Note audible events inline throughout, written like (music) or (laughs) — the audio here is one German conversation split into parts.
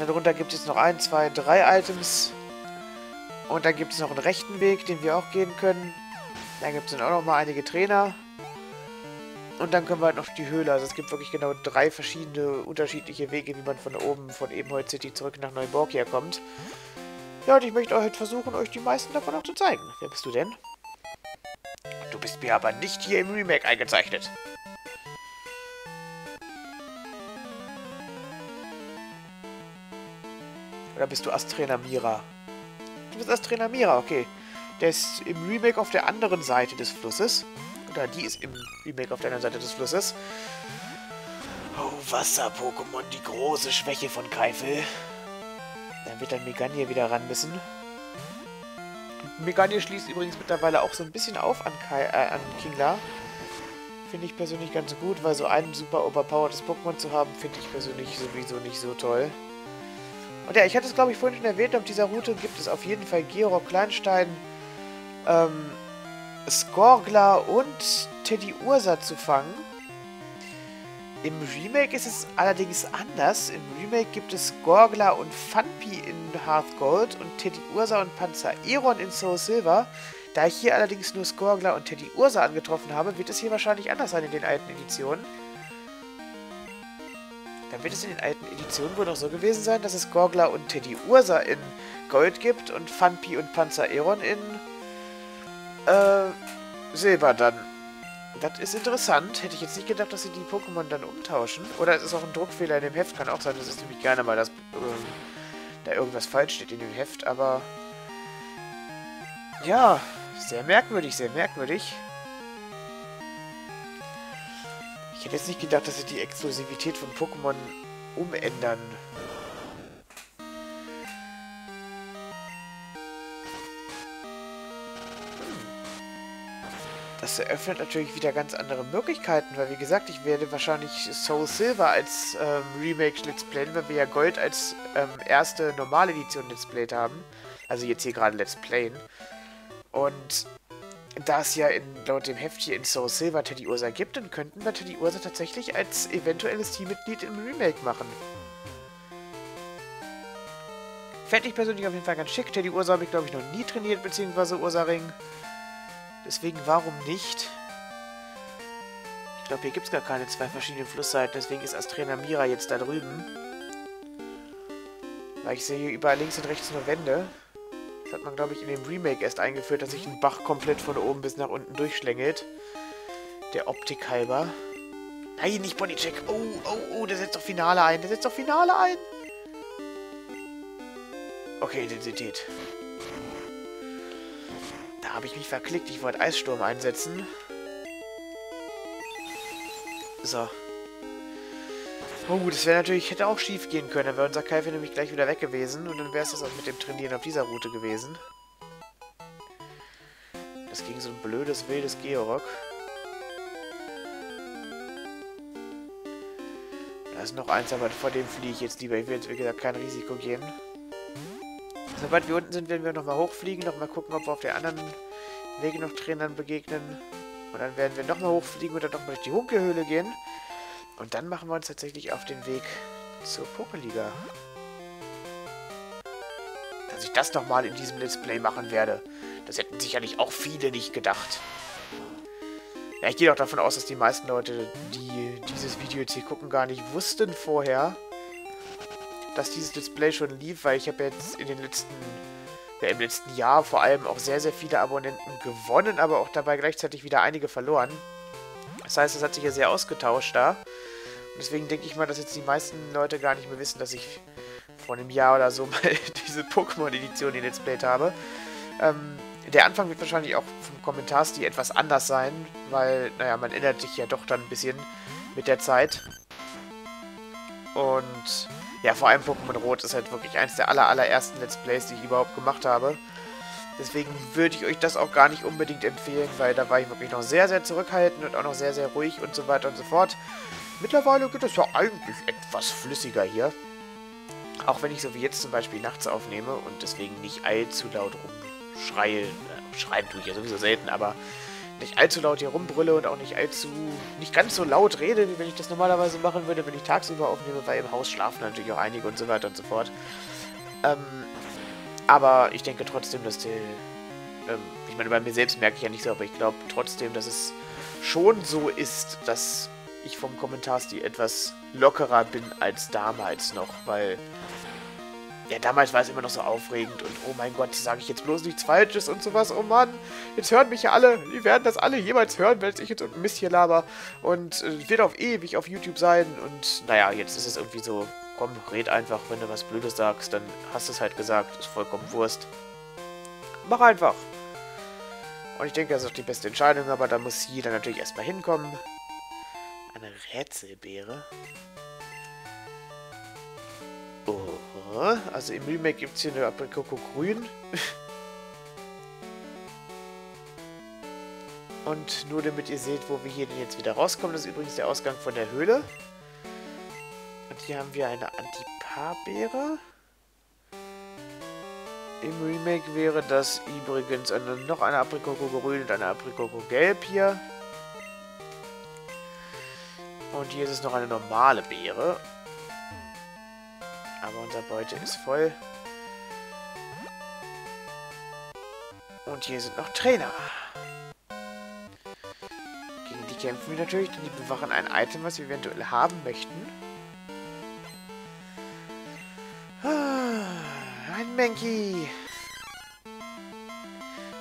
Und darunter gibt es noch ein, zwei, drei Items. Und dann gibt es noch einen rechten Weg, den wir auch gehen können. Dann gibt es dann auch noch mal einige Trainer. Und dann können wir halt noch die Höhle. Also es gibt wirklich genau drei verschiedene, unterschiedliche Wege, wie man von oben, von Ebenholz City zurück nach Neuborgia kommt. Ja, und ich möchte heute versuchen, euch die meisten davon auch zu zeigen. Wer bist du denn? Du bist mir aber nicht hier im Remake eingezeichnet. Oder bist du Astrena Mira? Du bist Astrena Mira, okay. Der ist im Remake auf der anderen Seite des Flusses. Oder die ist im Remake auf der anderen Seite des Flusses. Oh, Wasser-Pokémon, die große Schwäche von Keifel. Dann wird dann Meganie wieder ran müssen. Meganie schließt übrigens mittlerweile auch so ein bisschen auf an, Kai, äh, an Kingler. Finde ich persönlich ganz gut, weil so ein super overpowertes Pokémon zu haben, finde ich persönlich sowieso nicht so toll. Und ja, ich hatte es glaube ich vorhin schon erwähnt, auf dieser Route gibt es auf jeden Fall Georg Kleinstein, ähm, Skorgler und Teddy Ursa zu fangen. Im Remake ist es allerdings anders. Im Remake gibt es Gorgler und Funpi in Hearth Gold und Teddy Ursa und Panzer Eron in Soul Silver. Da ich hier allerdings nur Skorgler und Teddy Ursa angetroffen habe, wird es hier wahrscheinlich anders sein in den alten Editionen. Dann wird es in den alten Editionen wohl noch so gewesen sein, dass es Gorgler und Teddy Ursa in Gold gibt und Funpi und Panzer Eron in äh, Silber dann. Das ist interessant. Hätte ich jetzt nicht gedacht, dass sie die Pokémon dann umtauschen. Oder es ist auch ein Druckfehler in dem Heft. Kann auch sein, das ist nämlich gerne mal, dass ähm, da irgendwas falsch steht in dem Heft. Aber ja, sehr merkwürdig, sehr merkwürdig. Ich hätte jetzt nicht gedacht, dass sie die Exklusivität von Pokémon umändern. Das eröffnet natürlich wieder ganz andere Möglichkeiten, weil wie gesagt, ich werde wahrscheinlich Soul Silver als ähm, Remake Let's Playen, weil wir ja Gold als ähm, erste normale Edition Let's Played haben. Also jetzt hier gerade Let's Playen. Und da es ja in, laut dem Heft hier in Soul Silver Teddy Ursa gibt, dann könnten wir Teddy Ursa tatsächlich als eventuelles Teammitglied im Remake machen. Fände ich persönlich auf jeden Fall ganz schick. Teddy Ursa habe ich, glaube ich, noch nie trainiert, beziehungsweise Ursa Ring. Deswegen warum nicht? Ich glaube, hier gibt es gar keine zwei verschiedenen Flussseiten, deswegen ist Astrena Mira jetzt da drüben. Weil ich sehe hier überall links und rechts nur Wände. Das hat man, glaube ich, in dem Remake erst eingeführt, dass sich ein Bach komplett von oben bis nach unten durchschlängelt. Der Optik halber. Nein, nicht Bodycheck. Oh, oh, oh, der setzt doch Finale ein. Der setzt doch Finale ein. Okay, Intensität. Da habe ich mich verklickt. Ich wollte Eissturm einsetzen. So. Oh, das wäre natürlich, hätte auch schief gehen können. Dann wäre unser Kaifer nämlich gleich wieder weg gewesen. Und dann wäre es das auch mit dem Trainieren auf dieser Route gewesen. Das ging so ein blödes, wildes Georock. Da ist noch eins, aber vor dem fliege ich jetzt lieber. Ich will jetzt, wie gesagt, kein Risiko gehen. Sobald wir unten sind, werden wir nochmal hochfliegen, nochmal gucken, ob wir auf der anderen Wege noch Trainern begegnen. Und dann werden wir nochmal hochfliegen und dann nochmal durch die Hunkelhöhle gehen. Und dann machen wir uns tatsächlich auf den Weg zur Pokeliga. Dass ich das nochmal in diesem Let's Play machen werde, das hätten sicherlich auch viele nicht gedacht. Ja, ich gehe doch davon aus, dass die meisten Leute, die dieses Video jetzt hier gucken, gar nicht wussten vorher, dass dieses Display schon lief, weil ich habe jetzt in den letzten, ja im letzten Jahr vor allem auch sehr, sehr viele Abonnenten gewonnen, aber auch dabei gleichzeitig wieder einige verloren. Das heißt, es hat sich ja sehr ausgetauscht da. Deswegen denke ich mal, dass jetzt die meisten Leute gar nicht mehr wissen, dass ich vor einem Jahr oder so (laughs) mal diese Pokémon-Edition in Let's Play habe. Ähm, der Anfang wird wahrscheinlich auch vom Kommentarstil etwas anders sein, weil, naja, man ändert sich ja doch dann ein bisschen mit der Zeit. Und ja, vor allem Pokémon Rot ist halt wirklich eins der aller, allerersten Let's Plays, die ich überhaupt gemacht habe. Deswegen würde ich euch das auch gar nicht unbedingt empfehlen, weil da war ich wirklich noch sehr, sehr zurückhaltend und auch noch sehr, sehr ruhig und so weiter und so fort. Mittlerweile geht es ja eigentlich etwas flüssiger hier. Auch wenn ich so wie jetzt zum Beispiel nachts aufnehme und deswegen nicht allzu laut rumschreie. Äh, schreien tue ich ja sowieso selten, aber nicht allzu laut hier rumbrülle und auch nicht allzu, nicht ganz so laut rede, wie wenn ich das normalerweise machen würde, wenn ich tagsüber aufnehme, weil im Haus schlafen natürlich auch einige und so weiter und so fort. Ähm, aber ich denke trotzdem, dass die, ähm, ich meine, bei mir selbst merke ich ja nicht so, aber ich glaube trotzdem, dass es schon so ist, dass ich vom Kommentarstil etwas lockerer bin als damals noch, weil ja, damals war es immer noch so aufregend und oh mein Gott, sage ich jetzt bloß nichts Falsches und sowas. Oh Mann, jetzt hören mich ja alle, die werden das alle jemals hören, wenn ich jetzt und Mist hier laber und äh, wird auf ewig auf YouTube sein und naja, jetzt ist es irgendwie so, komm, red einfach, wenn du was Blödes sagst, dann hast du es halt gesagt, ist vollkommen Wurst. Mach einfach. Und ich denke, das ist auch die beste Entscheidung, aber da muss jeder natürlich erstmal hinkommen. Eine Rätselbeere. Oh, also im Remake gibt es hier eine Aprikoko grün. (laughs) Und nur damit ihr seht, wo wir hier denn jetzt wieder rauskommen, das ist übrigens der Ausgang von der Höhle. Und hier haben wir eine Antiparbeere. Im Remake wäre das übrigens eine, noch eine Aprikoko grün und eine Aprikoko gelb hier. Und hier ist es noch eine normale Beere. Aber unser Beute ist voll. Und hier sind noch Trainer. Gegen die kämpfen wir natürlich, denn die bewachen ein Item, was wir eventuell haben möchten. Ah, ein Menki.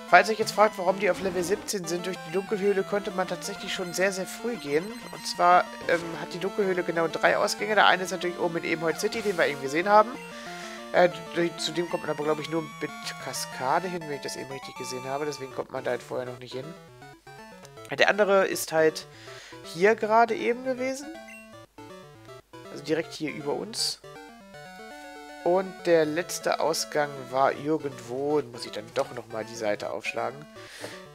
Falls euch jetzt fragt, warum die auf Level 17 sind, durch die Dunkelhöhle konnte man tatsächlich schon sehr, sehr früh gehen. Und zwar ähm, hat die Dunkelhöhle genau drei Ausgänge. Der eine ist natürlich oben in Ebenholz City, den wir eben gesehen haben. Äh, zudem kommt man aber, glaube ich, nur mit Kaskade hin, wenn ich das eben richtig gesehen habe. Deswegen kommt man da halt vorher noch nicht hin. Der andere ist halt hier gerade eben gewesen. Also direkt hier über uns. Und der letzte Ausgang war irgendwo, muss ich dann doch nochmal die Seite aufschlagen.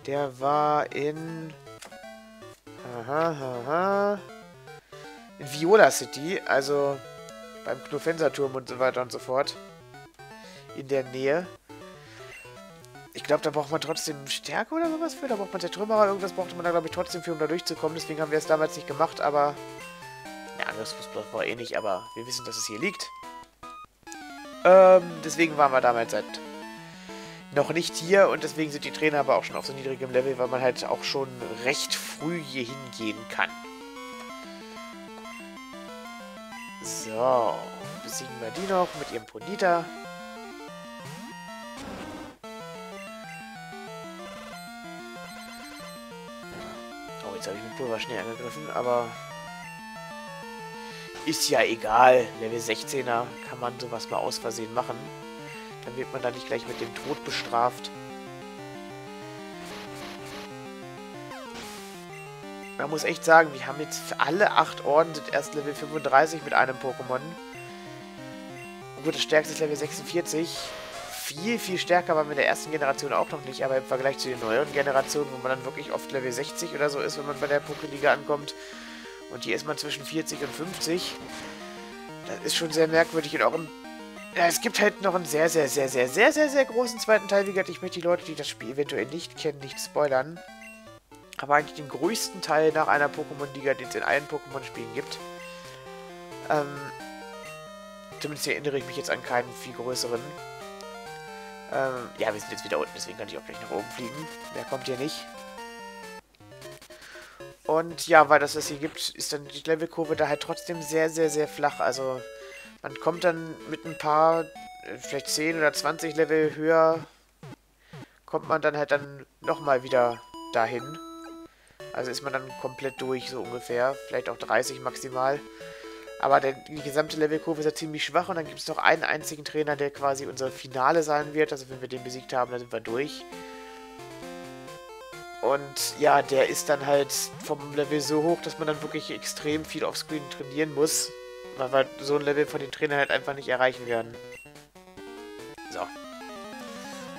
Der war in... Aha, aha. In Viola City, also beim Knofenserturm und so weiter und so fort. In der Nähe. Ich glaube, da braucht man trotzdem Stärke oder sowas für. Da braucht man der Trümmerer. Irgendwas brauchte man da, glaube ich, trotzdem für, um da durchzukommen. Deswegen haben wir es damals nicht gemacht, aber... Ja, das war eh nicht, aber wir wissen, dass es hier liegt. Ähm, deswegen waren wir damals halt noch nicht hier und deswegen sind die Trainer aber auch schon auf so niedrigem Level, weil man halt auch schon recht früh hier hingehen kann. So, besiegen wir die noch mit ihrem Ponita. Oh, jetzt habe ich mit Pulver schnell angegriffen, aber ist ja egal. Level 16er kann man sowas mal aus Versehen machen. Dann wird man da nicht gleich mit dem Tod bestraft. Man muss echt sagen, wir haben jetzt für alle 8 Orden sind erst Level 35 mit einem Pokémon. Gut, das stärkste ist Level 46. Viel, viel stärker waren wir in der ersten Generation auch noch nicht, aber im Vergleich zu den neueren Generationen, wo man dann wirklich oft Level 60 oder so ist, wenn man bei der Pokéliga ankommt, und hier ist man zwischen 40 und 50. Das ist schon sehr merkwürdig. Und auch im... Ja, es gibt halt noch einen sehr, sehr, sehr, sehr, sehr, sehr, sehr großen zweiten Teil. Wie gesagt, ich möchte die Leute, die das Spiel eventuell nicht kennen, nicht spoilern. Aber eigentlich den größten Teil nach einer Pokémon-Liga, den es in allen Pokémon-Spielen gibt. Ähm, zumindest erinnere ich mich jetzt an keinen viel größeren. Ähm, ja, wir sind jetzt wieder unten, deswegen kann ich auch gleich nach oben fliegen. Mehr kommt hier nicht. Und ja, weil das das hier gibt, ist dann die Levelkurve da halt trotzdem sehr, sehr, sehr flach. Also man kommt dann mit ein paar, äh, vielleicht 10 oder 20 Level höher, kommt man dann halt dann nochmal wieder dahin. Also ist man dann komplett durch, so ungefähr. Vielleicht auch 30 maximal. Aber der, die gesamte Levelkurve ist ja ziemlich schwach und dann gibt es noch einen einzigen Trainer, der quasi unser Finale sein wird. Also wenn wir den besiegt haben, dann sind wir durch. Und ja, der ist dann halt vom Level so hoch, dass man dann wirklich extrem viel offscreen trainieren muss. Weil wir so ein Level von den Trainern halt einfach nicht erreichen werden. So.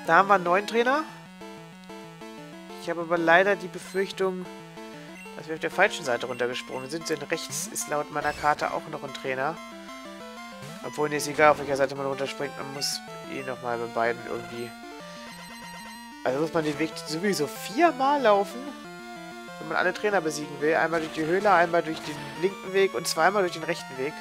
Da haben wir einen neuen Trainer. Ich habe aber leider die Befürchtung, dass wir auf der falschen Seite runtergesprungen sind. Denn rechts ist laut meiner Karte auch noch ein Trainer. Obwohl, mir ist egal, auf welcher Seite man runterspringt. Man muss eh nochmal bei beiden irgendwie also muss man den Weg sowieso viermal laufen. wenn man alle Trainer besiegen will. Einmal durch die Höhle, einmal durch den linken Weg und zweimal durch den rechten Weg.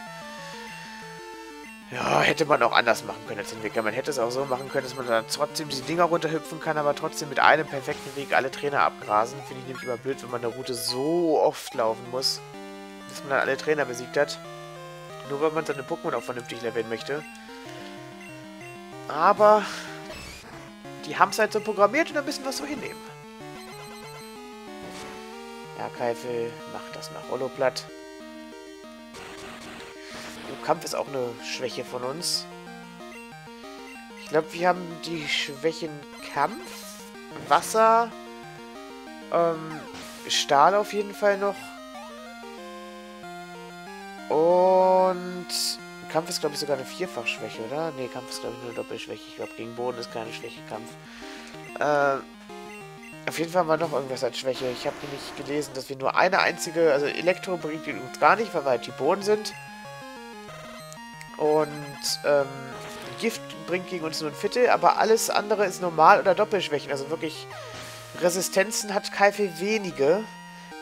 Ja, hätte man auch anders machen können als Entwickler. Man hätte es auch so machen können, dass man da trotzdem diese Dinger runterhüpfen kann, aber trotzdem mit einem perfekten Weg alle Trainer abgrasen. Finde ich nämlich immer blöd, wenn man eine Route so oft laufen muss, bis man dann alle Trainer besiegt hat. Nur weil man seine Pokémon auch vernünftig leveln möchte. Aber die haben es halt so programmiert und dann müssen wir es so hinnehmen. Ja, Keifel macht das nach Rollo platt. Kampf ist auch eine Schwäche von uns. Ich glaube, wir haben die Schwächen Kampf, Wasser, ähm, Stahl auf jeden Fall noch. Und Kampf ist, glaube ich, sogar eine Vierfachschwäche, oder? Ne, Kampf ist, glaube ich, nur eine Doppelschwäche. Ich glaube, gegen Boden ist keine Schwäche Kampf. Äh, auf jeden Fall war noch irgendwas als Schwäche. Ich habe nämlich gelesen, dass wir nur eine einzige, also Elektro bringt uns gar nicht, weil wir halt die Boden sind. Und ähm, Gift bringt gegen uns nur ein Viertel, aber alles andere ist Normal- oder Doppelschwächen. Also wirklich Resistenzen hat Kaifei wenige.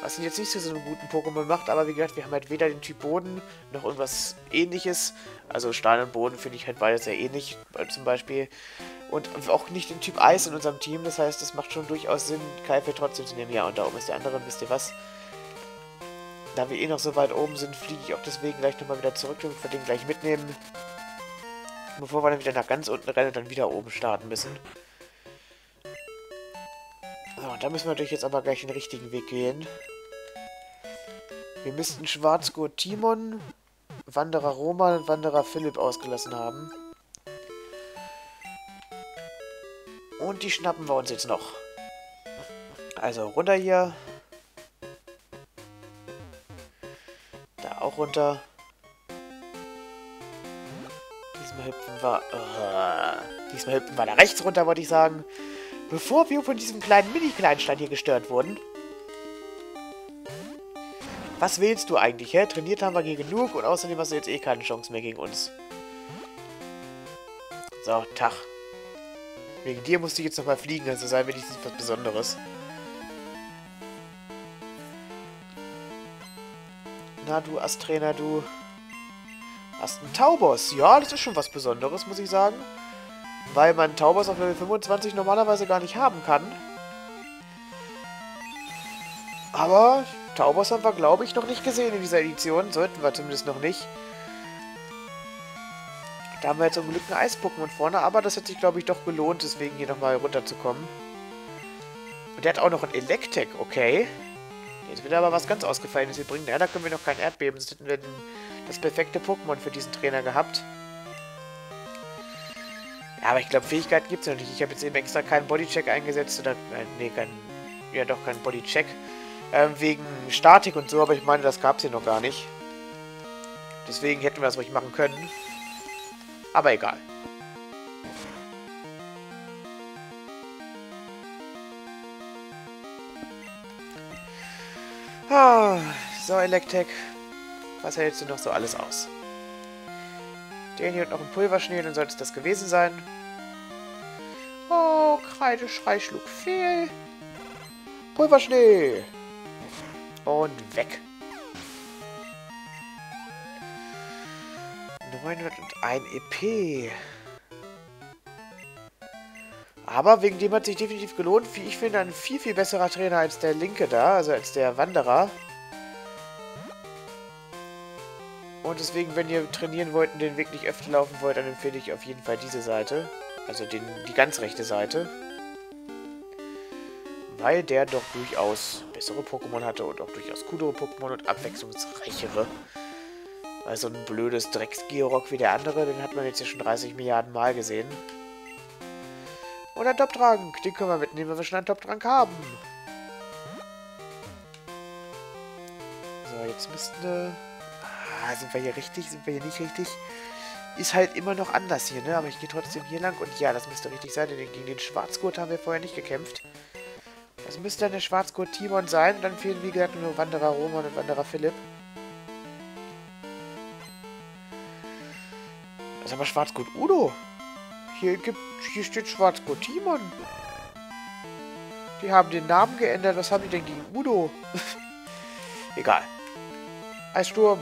Was ihn jetzt nicht zu so einem guten Pokémon macht, aber wie gesagt, wir haben halt weder den Typ Boden noch irgendwas ähnliches. Also Stein und Boden finde ich halt beide sehr ähnlich, äh, zum Beispiel. Und auch nicht den Typ Eis in unserem Team. Das heißt, es macht schon durchaus Sinn, Kaifei trotzdem zu nehmen. Ja, und da oben ist der andere, wisst ihr was? Da wir eh noch so weit oben sind, fliege ich auch deswegen gleich nochmal wieder zurück, damit wir den gleich mitnehmen. Bevor wir dann wieder nach ganz unten rennen und dann wieder oben starten müssen. So, und da müssen wir natürlich jetzt aber gleich den richtigen Weg gehen. Wir müssten Schwarzgurt Timon, Wanderer Roman und Wanderer Philipp ausgelassen haben. Und die schnappen wir uns jetzt noch. Also runter hier. auch runter. Diesmal hüpfen wir... Uh, diesmal hüpfen wir da rechts runter, wollte ich sagen. Bevor wir von diesem kleinen Mini-Kleinstein hier gestört wurden. Was willst du eigentlich, hä? Trainiert haben wir hier genug und außerdem hast du jetzt eh keine Chance mehr gegen uns. So, Tag. Wegen dir musste ich jetzt nochmal fliegen, also sei wenigstens was Besonderes. Na, du Asträner, du. Hast einen Taubos. Ja, das ist schon was Besonderes, muss ich sagen. Weil man Taubos auf Level 25 normalerweise gar nicht haben kann. Aber Taubos haben wir, glaube ich, noch nicht gesehen in dieser Edition. Sollten wir zumindest noch nicht. Da haben wir jetzt zum Glück ein Eis-Pokémon vorne, aber das hat sich, glaube ich, doch gelohnt, deswegen hier nochmal runterzukommen. Und der hat auch noch ein Electek, okay. Jetzt wird aber was ganz Ausgefallenes hier bringen. Ja, da können wir noch kein Erdbeben, sonst hätten wir das perfekte Pokémon für diesen Trainer gehabt. Ja, aber ich glaube, Fähigkeiten gibt es noch nicht. Ich habe jetzt eben extra keinen Bodycheck eingesetzt. Oder, äh, nee, kein, ja doch, keinen Bodycheck. Ähm, wegen Statik und so, aber ich meine, das gab es hier noch gar nicht. Deswegen hätten wir das ruhig machen können. Aber egal. Ah, so, Electek. Was hältst du noch so alles aus? Den hier und noch ein Pulverschnee, dann sollte es das gewesen sein. Oh, Kreideschrei schlug fehl. Pulverschnee. Und weg. 901 EP. Aber wegen dem hat sich definitiv gelohnt. Wie ich finde, ein viel, viel besserer Trainer als der Linke da, also als der Wanderer. Und deswegen, wenn ihr trainieren wollt und den Weg nicht öfter laufen wollt, dann empfehle ich auf jeden Fall diese Seite. Also den, die ganz rechte Seite. Weil der doch durchaus bessere Pokémon hatte und auch durchaus coolere Pokémon und abwechslungsreichere. Weil so ein blödes Drecks-Georock wie der andere, den hat man jetzt ja schon 30 Milliarden Mal gesehen. Und ein Top-Trank. Den können wir mitnehmen, wenn wir schon einen Top-Trank haben. So, jetzt müssten wir... Ah, sind wir hier richtig? Sind wir hier nicht richtig? Ist halt immer noch anders hier, ne? Aber ich gehe trotzdem hier lang. Und ja, das müsste richtig sein, denn gegen den Schwarzgurt haben wir vorher nicht gekämpft. Das müsste der Schwarzgurt Timon sein. Und dann fehlen, wie gesagt, nur Wanderer Roman und Wanderer Philipp. Das ist aber Schwarzgurt Udo. Hier, gibt, hier steht Schwarzgurt Timon. Die haben den Namen geändert. Was haben die denn gegen Udo? (laughs) Egal. Eissturm.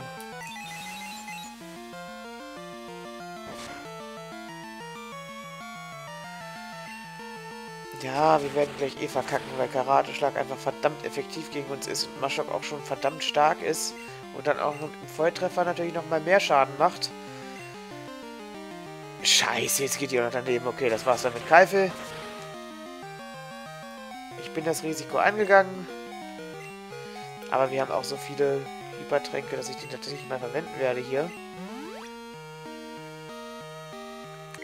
Ja, wir werden gleich eh verkacken, weil Karateschlag einfach verdammt effektiv gegen uns ist und Maschok auch schon verdammt stark ist und dann auch mit dem Volltreffer natürlich noch mal mehr Schaden macht. Scheiße, jetzt geht die auch noch daneben. Okay, das war's dann mit Keifel. Ich bin das Risiko angegangen. Aber wir haben auch so viele Hypertränke, dass ich die natürlich mal verwenden werde hier.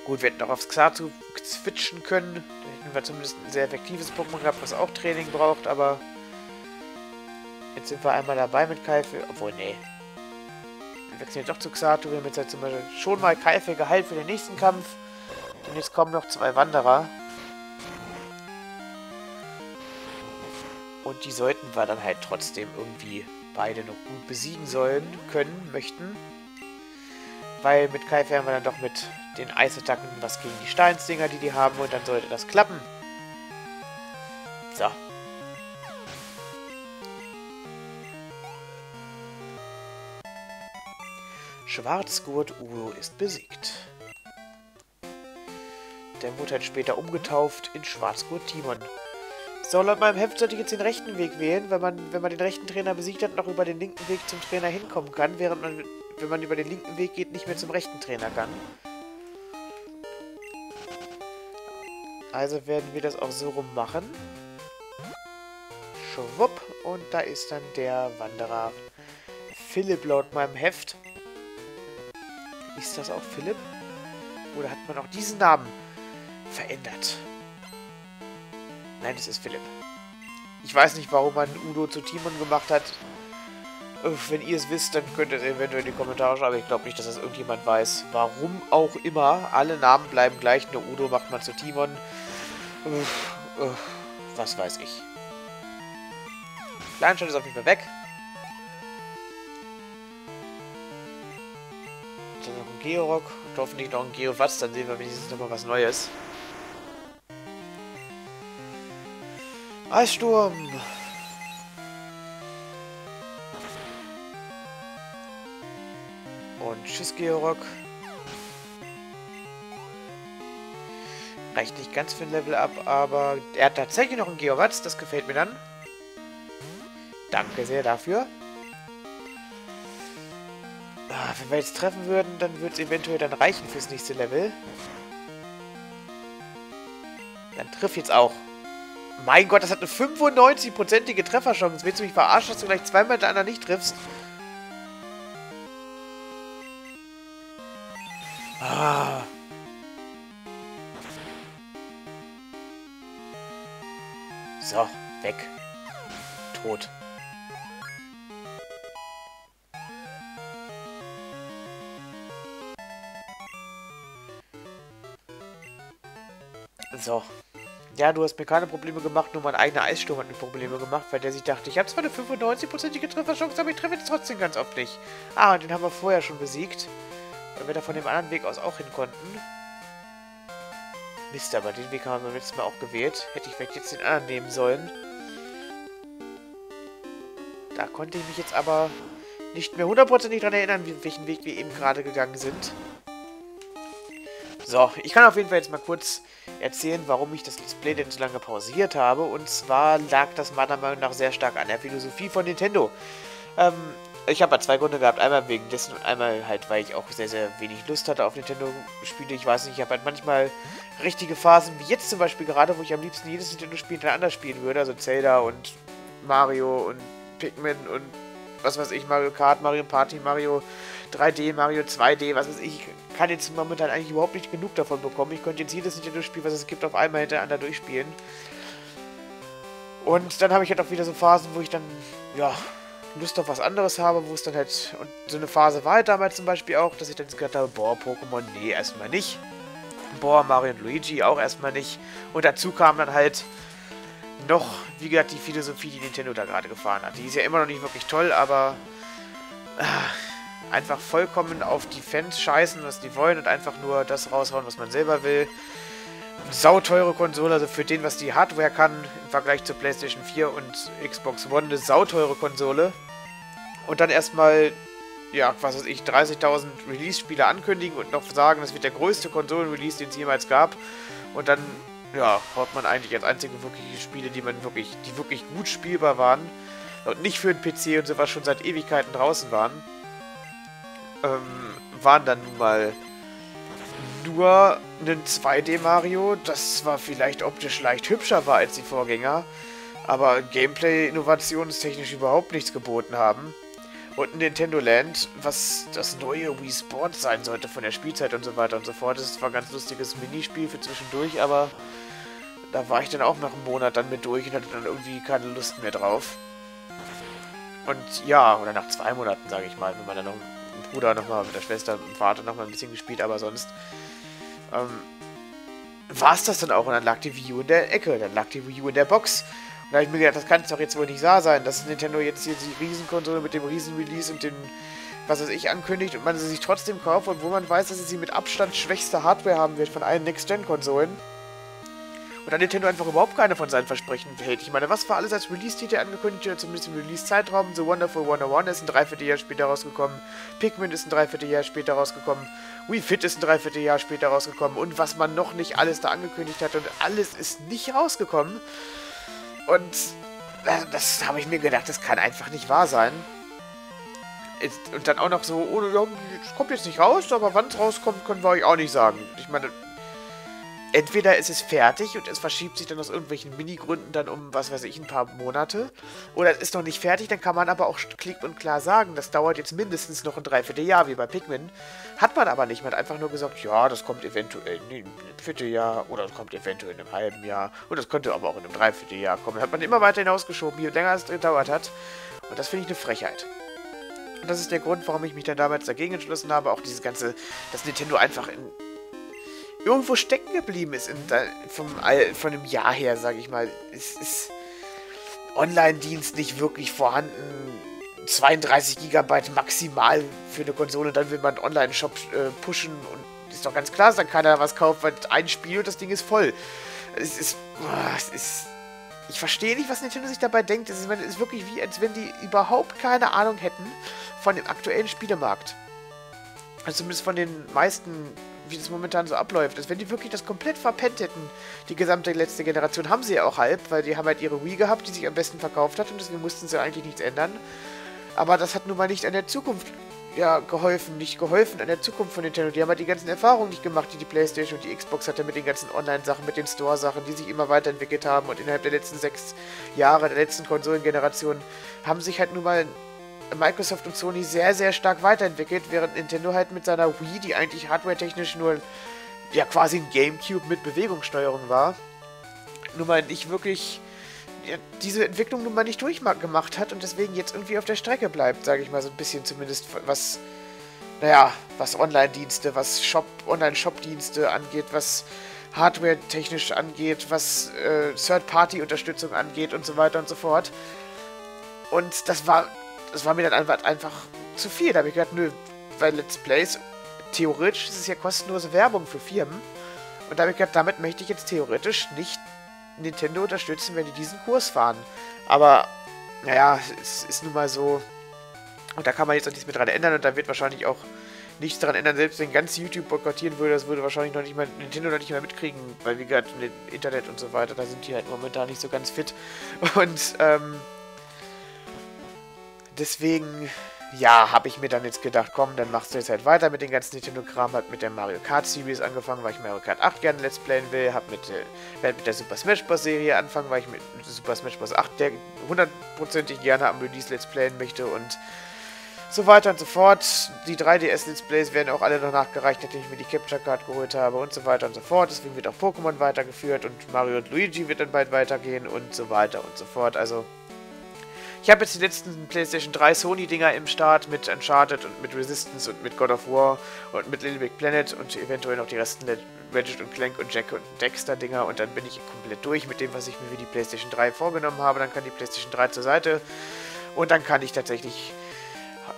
Gut, wir hätten auch aufs Xatu switchen können. Da hätten wir zumindest ein sehr effektives Pokémon gehabt, was auch Training braucht, aber... Jetzt sind wir einmal dabei mit Keifel. Obwohl, nee. Wir wechseln jetzt doch zu Xatu. Wir haben jetzt halt zum Beispiel schon mal Keifel geheilt für den nächsten Kampf. Und jetzt kommen noch zwei Wanderer. Und die sollten wir dann halt trotzdem irgendwie beide noch gut besiegen sollen, können, möchten. Weil mit Kai werden wir dann doch mit den Eisattacken was gegen die Steinsdinger, die die haben. Und dann sollte das klappen. So. Schwarzgurt Udo ist besiegt. Der wurde halt später umgetauft in Schwarzgurt Timon. So, laut meinem Heft sollte ich jetzt den rechten Weg wählen, weil man, wenn man den rechten Trainer besiegt hat, noch über den linken Weg zum Trainer hinkommen kann, während man, wenn man über den linken Weg geht, nicht mehr zum rechten Trainer kann. Also werden wir das auch so rum machen. Schwupp, und da ist dann der Wanderer Philipp laut meinem Heft. Ist das auch Philipp? Oder hat man auch diesen Namen verändert? Nein, es ist Philipp. Ich weiß nicht, warum man Udo zu Timon gemacht hat. Wenn ihr es wisst, dann könnt ihr es eventuell in die Kommentare schreiben. Ich glaube nicht, dass das irgendjemand weiß. Warum auch immer. Alle Namen bleiben gleich. Nur Udo macht man zu Timon. Was weiß ich. Kleinstadt ist auf jeden Fall weg. Dann noch ein Georock und hoffentlich noch ein Geowatz. Dann sehen wir wenigstens nochmal was Neues. Eissturm! Und tschüss, Georock. Reicht nicht ganz für ein Level up, aber er hat tatsächlich noch einen Geowatz. Das gefällt mir dann. Danke sehr dafür. Ah, wenn wir jetzt treffen würden, dann würde es eventuell dann reichen fürs nächste Level. Dann triff jetzt auch. Mein Gott, das hat eine 95-prozentige Trefferchance. Willst du mich verarschen, dass du gleich zweimal hintereinander nicht triffst? Ah. So, weg. Tot. So. Ja, du hast mir keine Probleme gemacht, nur mein eigener Eissturm hat mir Probleme gemacht, weil der sich dachte, ich habe zwar eine 95-prozentige Trefferchance, aber ich treffe jetzt trotzdem ganz oft nicht. Ah, und den haben wir vorher schon besiegt. Weil wir da von dem anderen Weg aus auch hin konnten. Mist, aber den Weg haben wir letztes Mal auch gewählt. Hätte ich vielleicht jetzt den anderen nehmen sollen. Da konnte ich mich jetzt aber nicht mehr hundertprozentig daran erinnern, welchen Weg wir eben gerade gegangen sind. So, ich kann auf jeden Fall jetzt mal kurz erzählen, warum ich das Let's Play denn so lange pausiert habe. Und zwar lag das meiner Meinung nach sehr stark an der Philosophie von Nintendo. Ähm, ich habe ja zwei Gründe gehabt. Einmal wegen dessen und einmal halt, weil ich auch sehr, sehr wenig Lust hatte auf Nintendo-Spiele. Ich weiß nicht, ich habe halt manchmal richtige Phasen, wie jetzt zum Beispiel gerade, wo ich am liebsten jedes Nintendo-Spiel hintereinander spielen würde. Also Zelda und Mario und Pikmin und was weiß ich, Mario Kart, Mario Party, Mario 3D, Mario 2D, was weiß ich. Ich kann jetzt momentan eigentlich überhaupt nicht genug davon bekommen. Ich könnte jetzt jedes Nintendo-Spiel, was es gibt, auf einmal hintereinander durchspielen. Und dann habe ich halt auch wieder so Phasen, wo ich dann, ja, Lust auf was anderes habe, wo es dann halt, und so eine Phase war halt damals zum Beispiel auch, dass ich dann gesagt habe, boah, Pokémon, nee, erstmal nicht. Boah, Mario und Luigi auch erstmal nicht. Und dazu kam dann halt noch, wie gesagt, die Philosophie, die Nintendo da gerade gefahren hat. Die ist ja immer noch nicht wirklich toll, aber äh, einfach vollkommen auf die Fans scheißen, was die wollen und einfach nur das raushauen, was man selber will. sauteure Konsole, also für den, was die Hardware kann, im Vergleich zur PlayStation 4 und Xbox One, eine sauteure Konsole. Und dann erstmal, ja, was weiß ich, 30.000 Release-Spiele ankündigen und noch sagen, das wird der größte Konsolen-Release, den es jemals gab. Und dann, ja, haut man eigentlich als einzige wirkliche Spiele, die man wirklich, die wirklich gut spielbar waren und nicht für den PC und sowas schon seit Ewigkeiten draußen waren, ähm, waren dann nun mal nur ein 2D-Mario, das zwar vielleicht optisch leicht hübscher war als die Vorgänger, aber Gameplay-innovationstechnisch überhaupt nichts geboten haben. Und Nintendo Land, was das neue Wii Sports sein sollte von der Spielzeit und so weiter und so fort. Das war ein ganz lustiges Minispiel für zwischendurch, aber da war ich dann auch nach einem Monat dann mit durch und hatte dann irgendwie keine Lust mehr drauf. Und ja, oder nach zwei Monaten, sage ich mal, wenn man dann noch mit dem Bruder nochmal, mit der Schwester, mit dem Vater nochmal ein bisschen gespielt, aber sonst ähm, war es das dann auch. Und dann lag die Wii U in der Ecke, dann lag die Wii U in der Box. Und da habe ich mir gedacht, das kann es doch jetzt wohl nicht wahr sein, dass Nintendo jetzt hier die Riesenkonsole mit dem Riesen-Release und dem, was weiß ich, ankündigt und man sie sich trotzdem kauft, obwohl man weiß, dass sie mit Abstand schwächste Hardware haben wird von allen Next-Gen-Konsolen. Und dann Nintendo einfach überhaupt keine von seinen Versprechen hält. Ich meine, was war alles als Release-Titel angekündigt, oder zumindest im Release-Zeitraum? The Wonderful 101 ist ein Dreivierteljahr später rausgekommen, Pikmin ist ein Dreivierteljahr später rausgekommen, Wii Fit ist ein Dreivierteljahr später rausgekommen und was man noch nicht alles da angekündigt hat und alles ist nicht rausgekommen. Und äh, das habe ich mir gedacht, das kann einfach nicht wahr sein. Und dann auch noch so, oh, ja, kommt jetzt nicht raus, aber wann es rauskommt, können wir euch auch nicht sagen. Ich meine, entweder ist es fertig und es verschiebt sich dann aus irgendwelchen Mini-Gründen dann um, was weiß ich, ein paar Monate. Oder es ist noch nicht fertig, dann kann man aber auch klipp und klar sagen, das dauert jetzt mindestens noch ein Dreivierteljahr, wie bei Pikmin. Hat man aber nicht. Man hat einfach nur gesagt, ja, das kommt eventuell in einem Vierteljahr oder das kommt eventuell in einem halben Jahr. Und das könnte aber auch in einem Dreivierteljahr kommen. Hat man immer weiter hinausgeschoben, je länger es gedauert hat. Und das finde ich eine Frechheit. Und das ist der Grund, warum ich mich dann damals dagegen entschlossen habe. Auch dieses ganze, dass Nintendo einfach in irgendwo stecken geblieben ist in, vom, von einem Jahr her, sage ich mal. Es ist Online-Dienst nicht wirklich vorhanden. 32 GB maximal für eine Konsole, dann will man einen Online-Shop äh, pushen und ist doch ganz klar, dass dann keiner was kauft, weil ein Spiel und das Ding ist voll. Es ist, es ist ich verstehe nicht, was Nintendo sich dabei denkt. Es ist, es ist wirklich wie, als wenn die überhaupt keine Ahnung hätten von dem aktuellen Spielemarkt. Also zumindest von den meisten wie das momentan so abläuft. Als wenn die wirklich das komplett verpennt hätten, die gesamte letzte Generation. Haben sie ja auch halb, weil die haben halt ihre Wii gehabt, die sich am besten verkauft hat und deswegen mussten sie eigentlich nichts ändern. Aber das hat nun mal nicht an der Zukunft ja, geholfen, nicht geholfen an der Zukunft von Nintendo. Die haben halt die ganzen Erfahrungen nicht gemacht, die die Playstation und die Xbox hatte mit den ganzen Online-Sachen, mit den Store-Sachen, die sich immer weiterentwickelt haben und innerhalb der letzten sechs Jahre, der letzten Konsolengeneration, haben sich halt nun mal Microsoft und Sony sehr, sehr stark weiterentwickelt, während Nintendo halt mit seiner Wii, die eigentlich hardware-technisch nur ja quasi ein Gamecube mit Bewegungssteuerung war, nun mal nicht wirklich ja, diese Entwicklung nun mal nicht durchgemacht hat und deswegen jetzt irgendwie auf der Strecke bleibt, sage ich mal so ein bisschen zumindest, was, naja, was Online-Dienste, was Shop, Online-Shop-Dienste angeht, was Hardware-technisch angeht, was äh, Third-Party-Unterstützung angeht und so weiter und so fort. Und das war das war mir dann einfach, zu viel. Da habe ich gedacht, nö, weil Let's Plays, theoretisch ist es ja kostenlose Werbung für Firmen. Und da habe ich gedacht, damit möchte ich jetzt theoretisch nicht Nintendo unterstützen, wenn die diesen Kurs fahren. Aber, naja, es ist nun mal so. Und da kann man jetzt auch nichts mehr dran ändern und da wird wahrscheinlich auch nichts daran ändern, selbst wenn ganz YouTube boykottieren würde, das würde wahrscheinlich noch nicht mal Nintendo noch nicht mehr mitkriegen, weil wie gesagt, Internet und so weiter, da sind die halt momentan nicht so ganz fit. Und ähm, deswegen, ja, habe ich mir dann jetzt gedacht, komm, dann machst du jetzt halt weiter mit den ganzen Nintendo-Kram. Hab mit der Mario Kart Series angefangen, weil ich Mario Kart 8 gerne Let's Playen will. Hab mit, äh, mit der Super Smash Bros. Serie anfangen, weil ich mit Super Smash Bros. 8 der hundertprozentig gerne am Release Let's Playen möchte und so weiter und so fort. Die 3DS Let's Plays werden auch alle noch nachgereicht, nachdem ich mir die Capture Card geholt habe und so weiter und so fort. Deswegen wird auch Pokémon weitergeführt und Mario und Luigi wird dann bald weitergehen und so weiter und so fort. Also ich habe jetzt die letzten PlayStation 3 Sony-Dinger im Start mit Uncharted und mit Resistance und mit God of War und mit Little Big Planet und eventuell noch die Resten der Ratchet und Clank und Jack und Dexter-Dinger und dann bin ich komplett durch mit dem, was ich mir für die PlayStation 3 vorgenommen habe. Dann kann die PlayStation 3 zur Seite und dann kann ich tatsächlich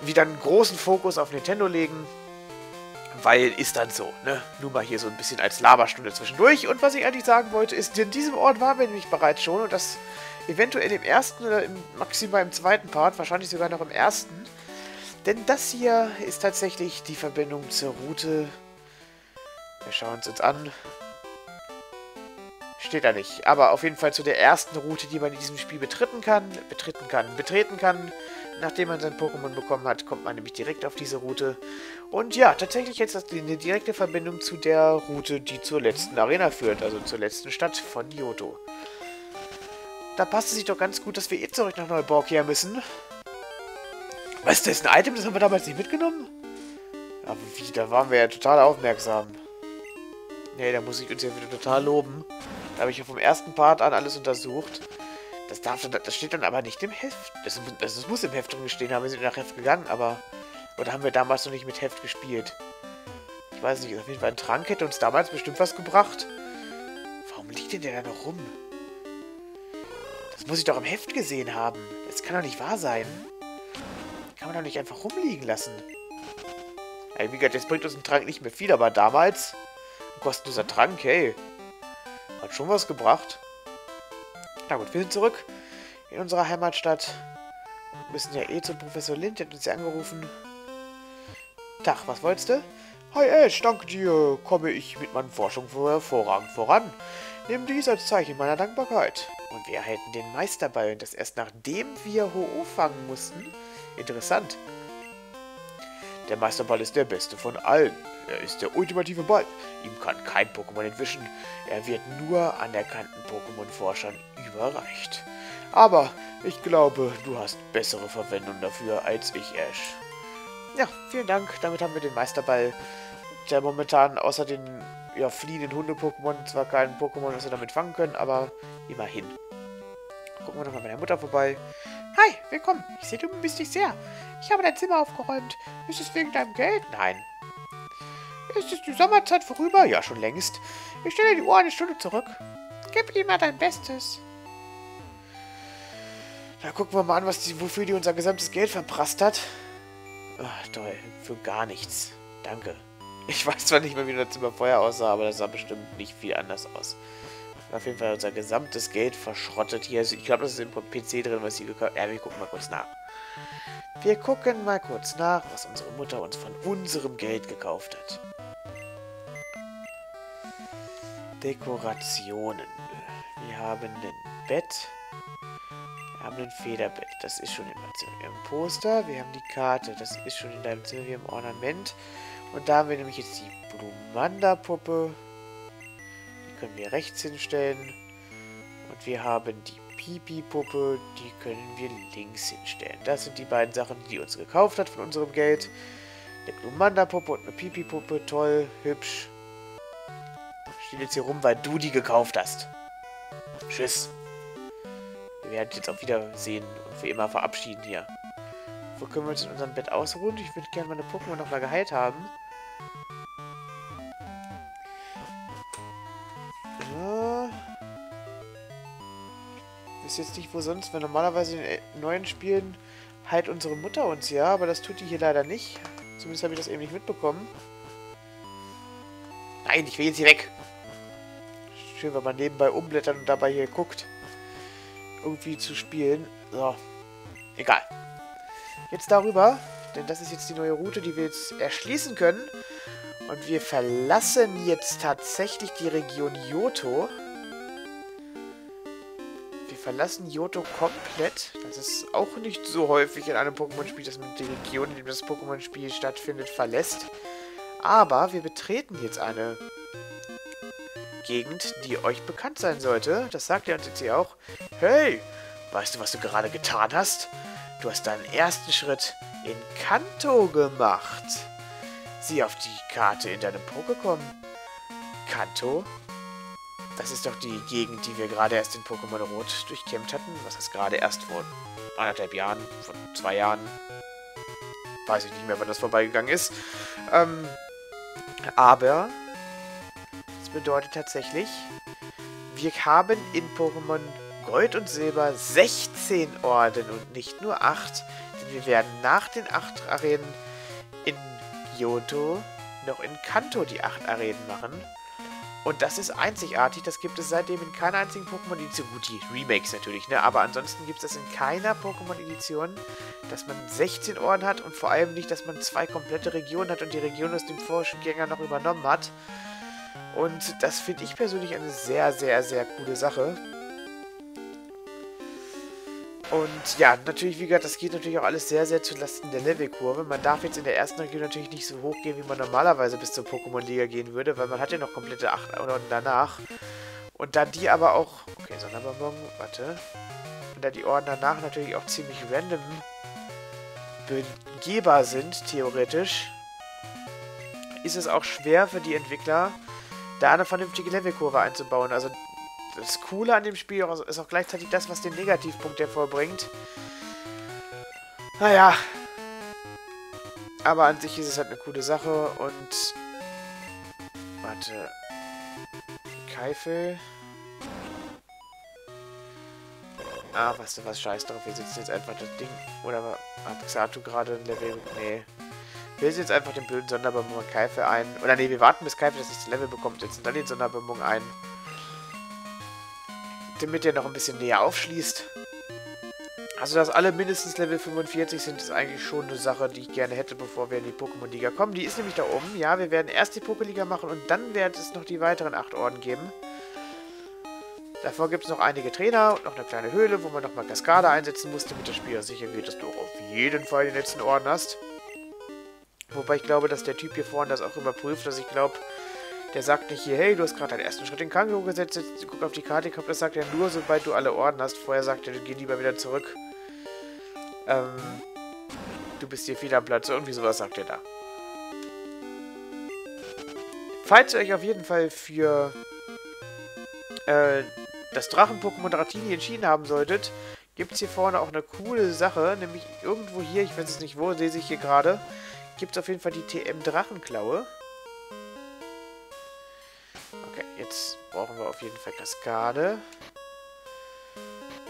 wieder einen großen Fokus auf Nintendo legen, weil ist dann so, ne? Nur mal hier so ein bisschen als Laberstunde zwischendurch. Und was ich eigentlich sagen wollte, ist, in diesem Ort waren wir nämlich bereits schon und das eventuell im ersten oder im, maximal im zweiten Part, wahrscheinlich sogar noch im ersten. Denn das hier ist tatsächlich die Verbindung zur Route. Wir schauen es uns an. Steht da nicht. Aber auf jeden Fall zu der ersten Route, die man in diesem Spiel betreten kann. Betreten kann. Betreten kann. Nachdem man sein Pokémon bekommen hat, kommt man nämlich direkt auf diese Route. Und ja, tatsächlich jetzt eine direkte Verbindung zu der Route, die zur letzten Arena führt. Also zur letzten Stadt von Yoto. Da passt es sich doch ganz gut, dass wir eh zurück nach Neuborgia müssen. Was, das ist ein Item? Das haben wir damals nicht mitgenommen? Aber wie, da waren wir ja total aufmerksam. Nee, da muss ich uns ja wieder total loben. Da habe ich ja vom ersten Part an alles untersucht. Das, darf, das steht dann aber nicht im Heft. Das, das, muss im Heft drin stehen haben. Wir sind nach Heft gegangen, aber... Oder haben wir damals noch nicht mit Heft gespielt? Ich weiß nicht, auf jeden Fall ein Trank hätte uns damals bestimmt was gebracht. Warum liegt denn der da noch rum? Muss ich doch im Heft gesehen haben. Das kann doch nicht wahr sein. Kann man doch nicht einfach rumliegen lassen. Ey, wie gesagt, jetzt bringt uns ein Trank nicht mehr viel, aber damals... Ein kostenloser Trank, hey. Hat schon was gebracht. Na gut, wir sind zurück in unserer Heimatstadt. Wir müssen ja eh zum Professor Lind, der hat uns ja angerufen. Tag, was wolltest du? Hi Ash, danke dir, komme ich mit meinen Forschungen hervorragend voran. Nimm dies als Zeichen meiner Dankbarkeit. Und wir erhalten den Meisterball, und das erst nachdem wir Ho-Oh fangen mussten. Interessant. Der Meisterball ist der beste von allen. Er ist der ultimative Ball. Ihm kann kein Pokémon entwischen. Er wird nur anerkannten Pokémon-Forschern überreicht. Aber ich glaube, du hast bessere Verwendung dafür als ich, Ash. Ja, vielen Dank. Damit haben wir den Meisterball, der momentan außer den ja, fliehenden Hunde-Pokémon zwar kein Pokémon, was wir damit fangen können, aber immerhin. Gucken wir nochmal bei der Mutter vorbei. Hi, willkommen. Ich sehe, du bist dich sehr. Ich habe dein Zimmer aufgeräumt. Ist es wegen deinem Geld? Nein. Ist es die Sommerzeit vorüber? Ja, schon längst. Ich stelle die Uhr eine Stunde zurück. Gib ihm mal dein Bestes. Da gucken wir mal an, was die, wofür die unser gesamtes Geld verprasst hat. Ach, toll. Für gar nichts. Danke. Ich weiß zwar nicht mehr, wie das Zimmer vorher aussah, aber das sah bestimmt nicht viel anders aus. Auf jeden Fall unser gesamtes Geld verschrottet hier. Also ich glaube, das ist im PC drin, was sie gekauft Ja, wir gucken mal kurz nach. Wir gucken mal kurz nach, was unsere Mutter uns von unserem Geld gekauft hat. Dekorationen. Wir haben ein Bett. Wir haben ein Federbett. Das ist schon in meinem Zimmer. Wir haben ein Poster. Wir haben die Karte. Das ist schon in deinem Zimmer. Wir haben Ornament. Und da haben wir nämlich jetzt die Blumanda-Puppe. Können wir rechts hinstellen. Und wir haben die Pipi-Puppe. Die können wir links hinstellen. Das sind die beiden Sachen, die, uns gekauft hat von unserem Geld. Eine Blumanda-Puppe und eine Pipi-Puppe. Toll, hübsch. Steht jetzt hier rum, weil du die gekauft hast. Tschüss. Wir werden jetzt auch wieder sehen und für immer verabschieden hier. Wo können wir uns in unserem Bett ausruhen? Ich würde gerne meine Pokémon nochmal geheilt haben. Ist jetzt nicht wo sonst, weil normalerweise in neuen Spielen heilt unsere Mutter uns ja, aber das tut die hier leider nicht. Zumindest habe ich das eben nicht mitbekommen. Nein, ich will jetzt hier weg. Schön, wenn man nebenbei umblättert und dabei hier guckt. Irgendwie zu spielen. So. Egal. Jetzt darüber, denn das ist jetzt die neue Route, die wir jetzt erschließen können. Und wir verlassen jetzt tatsächlich die Region Johto. Verlassen Johto komplett. Das ist auch nicht so häufig in einem Pokémon-Spiel, dass man die Region, in dem das Pokémon-Spiel stattfindet, verlässt. Aber wir betreten jetzt eine Gegend, die euch bekannt sein sollte. Das sagt er jetzt hier auch. Hey, weißt du, was du gerade getan hast? Du hast deinen ersten Schritt in Kanto gemacht. Sieh auf die Karte in deinem Pokémon. Kanto? Das ist doch die Gegend, die wir gerade erst in Pokémon Rot durchkämmt hatten. Was heißt gerade erst vor anderthalb Jahren, vor zwei Jahren. Weiß ich nicht mehr, wann das vorbeigegangen ist. Ähm, aber das bedeutet tatsächlich, wir haben in Pokémon Gold und Silber 16 Orden und nicht nur 8. Denn wir werden nach den 8 Arenen in Johto noch in Kanto die acht Arenen machen. Und das ist einzigartig, das gibt es seitdem in keiner einzigen Pokémon-Edition. Gut, die Remakes natürlich, ne? Aber ansonsten gibt es das in keiner Pokémon-Edition, dass man 16 Orden hat und vor allem nicht, dass man zwei komplette Regionen hat und die Region aus dem Vorgänger noch übernommen hat. Und das finde ich persönlich eine sehr, sehr, sehr coole Sache. Und ja, natürlich, wie gesagt, das geht natürlich auch alles sehr, sehr zulasten der Levelkurve. Man darf jetzt in der ersten Region natürlich nicht so hoch gehen, wie man normalerweise bis zur Pokémon-Liga gehen würde, weil man hat ja noch komplette 8 Orden danach. Und da die aber auch... Okay, Sonderbonbon, warte. Und da die Orden danach natürlich auch ziemlich random begehbar sind, theoretisch, ist es auch schwer für die Entwickler, da eine vernünftige Levelkurve einzubauen. Also das Coole an dem Spiel ist auch gleichzeitig das, was den Negativpunkt hervorbringt. Naja. Aber an sich ist es halt eine coole Sache und... Warte. Keifel. Ah, weißt du was, scheiß drauf. Wir setzen jetzt einfach das Ding... Oder hat Xatu gerade ein Level... Nee. Wir setzen jetzt einfach den blöden Sonderbonbon Keifel ein. Oder nee, wir warten bis Keifel das nächste Level bekommt, setzen dann den Sonderbonbon ein damit der noch ein bisschen näher aufschließt. Also, dass alle mindestens Level 45 sind, ist eigentlich schon eine Sache, die ich gerne hätte, bevor wir in die Pokémon-Liga kommen. Die ist nämlich da oben. Ja, wir werden erst die Poké-Liga machen und dann wird es noch die weiteren 8 Orden geben. Davor gibt es noch einige Trainer und noch eine kleine Höhle, wo man nochmal Kaskade einsetzen muss, damit das Spiel sicher geht, dass du auch auf jeden Fall den letzten Orden hast. Wobei ich glaube, dass der Typ hier vorne das auch überprüft, dass ich glaube, der sagt nicht hier, hey, du hast gerade deinen ersten Schritt in Kangaroo gesetzt, jetzt guck auf die Karte, ich das sagt er nur, sobald du alle Orden hast. Vorher sagt er, geh lieber wieder zurück. Ähm, du bist hier wieder am Platz, irgendwie sowas sagt er da. Falls ihr euch auf jeden Fall für äh, das Drachen-Pokémon Dratini entschieden haben solltet, gibt es hier vorne auch eine coole Sache, nämlich irgendwo hier, ich weiß es nicht wo, lese ich hier gerade, gibt es auf jeden Fall die TM Drachenklaue. Jetzt brauchen wir auf jeden Fall Kaskade.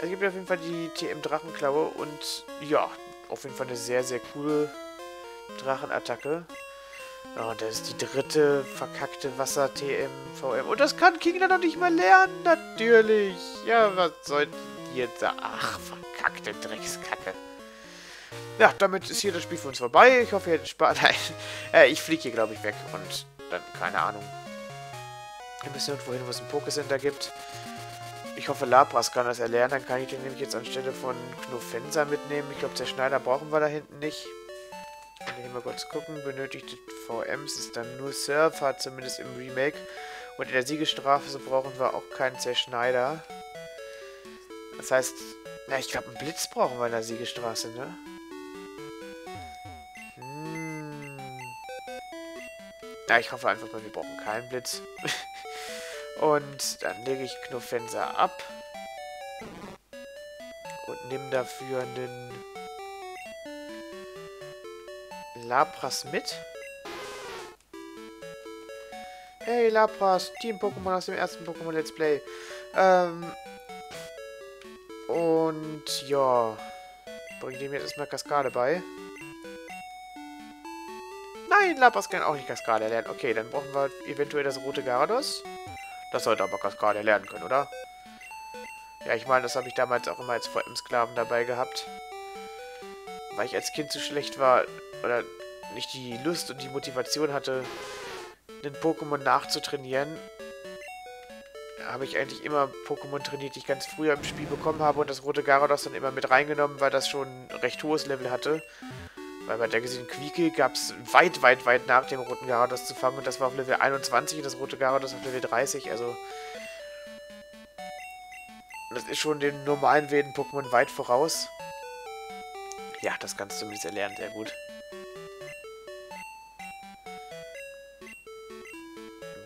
Es gibt auf jeden Fall die TM Drachenklaue und ja, auf jeden Fall eine sehr, sehr coole Drachenattacke. Oh, und das ist die dritte verkackte Wasser-TM VM. Und das kann King dann noch nicht mal lernen, natürlich. Ja, was soll jetzt sagen? Ach, verkackte Dreckskacke. Ja, damit ist hier das Spiel für uns vorbei. Ich hoffe, ihr hattet Spaß. (laughs) Nein, äh, ich fliege hier, glaube ich, weg. Und dann, keine Ahnung, wir müssen irgendwo hin, wo es ein Pokécenter gibt. Ich hoffe, Lapras kann das erlernen. Dann kann ich den nämlich jetzt anstelle von Knuffenser mitnehmen. Ich glaube, der Schneider brauchen wir da hinten nicht. Und hier mal kurz gucken. Benötigte VMs ist dann nur Surfer, zumindest im Remake. Und in der Siegesstrafe so brauchen wir auch keinen Zerschneider. Das heißt, na, ich glaube, einen Blitz brauchen wir in der Siegestraße, ne? Hm. Ja, ich hoffe einfach mal, wir brauchen keinen Blitz. (laughs) Und dann lege ich Knuffenser ab. Und nehme dafür einen Lapras mit. Hey Lapras, Team-Pokémon aus dem ersten Pokémon Let's Play. Ähm, und ja, bringe dem jetzt erstmal Kaskade bei. Nein, Lapras kann auch nicht Kaskade lernen. Okay, dann brauchen wir eventuell das rote Garados. Das sollte aber Kaskade lernen können, oder? Ja, ich meine, das habe ich damals auch immer als VM-Sklaven dabei gehabt. Weil ich als Kind zu schlecht war, oder nicht die Lust und die Motivation hatte, den Pokémon nachzutrainieren, habe ich eigentlich immer Pokémon trainiert, die ich ganz früher im Spiel bekommen habe und das rote Garados dann immer mit reingenommen, weil das schon ein recht hohes Level hatte. Weil bei der gesehen Quieke gab es weit, weit, weit nach dem roten Garados zu fangen und das war auf Level 21 und das rote Garados auf Level 30, also... Das ist schon den normalen wilden Pokémon weit voraus. Ja, das kannst du zumindest erlernen, sehr gut.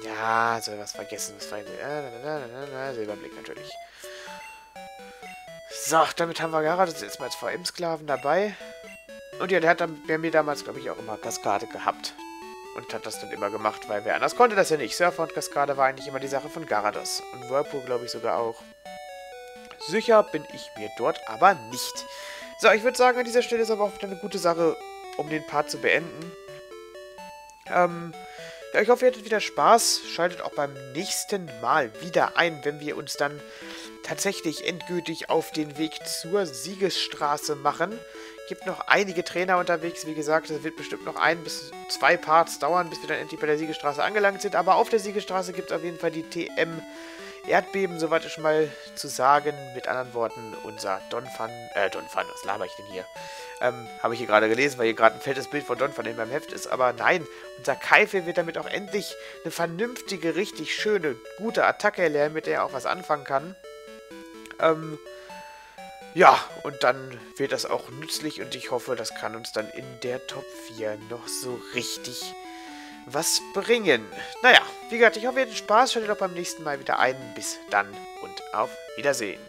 Ja, soll was vergessen. Was äh, Silberblick natürlich. So, damit haben wir Garados jetzt mal als VM-Sklaven dabei. Und ja, der hat bei mir damals, glaube ich, auch immer Kaskade gehabt. Und hat das dann immer gemacht, weil wer anders konnte das ja nicht. Surfer und Kaskade war eigentlich immer die Sache von Garados. Und Whirlpool, glaube ich, sogar auch. Sicher bin ich mir dort aber nicht. So, ich würde sagen, an dieser Stelle ist aber auch eine gute Sache, um den Part zu beenden. Ähm, Ja, ich hoffe, ihr hattet wieder Spaß. Schaltet auch beim nächsten Mal wieder ein, wenn wir uns dann tatsächlich endgültig auf den Weg zur Siegesstraße machen. Gibt noch einige Trainer unterwegs. Wie gesagt, es wird bestimmt noch ein bis zwei Parts dauern, bis wir dann endlich bei der Siegesstraße angelangt sind. Aber auf der Siegesstraße gibt es auf jeden Fall die TM Erdbeben, soweit ich mal zu sagen. Mit anderen Worten, unser Donphan, äh, Donphan, was laber ich denn hier? Ähm, habe ich hier gerade gelesen, weil hier gerade ein fettes Bild von Donphan in meinem Heft ist. Aber nein, unser Keife wird damit auch endlich eine vernünftige, richtig schöne, gute Attacke erlernen, mit der er auch was anfangen kann. Ähm, ja, und dann wird das auch nützlich und ich hoffe, das kann uns dann in der Top 4 noch so richtig was bringen. Naja, wie gesagt, ich hoffe, ihr hattet Spaß. Schaltet doch beim nächsten Mal wieder ein. Bis dann und auf Wiedersehen.